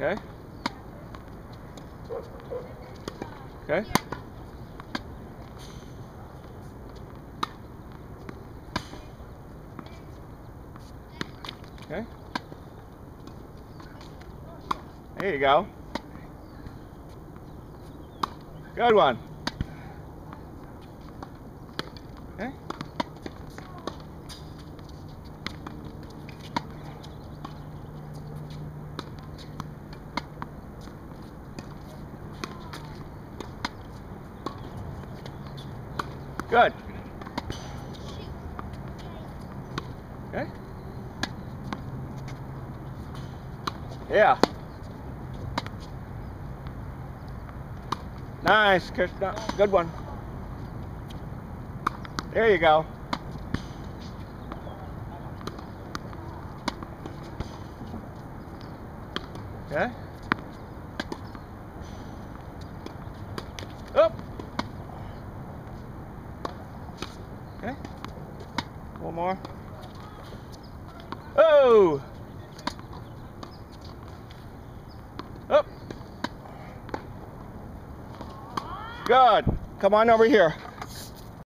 Okay. Okay. Okay. There you go. Good one. Good. Okay. Yeah. Nice. Good good one. There you go. Okay. Okay. One more. Oh! oh! Up. Good. Come on over here.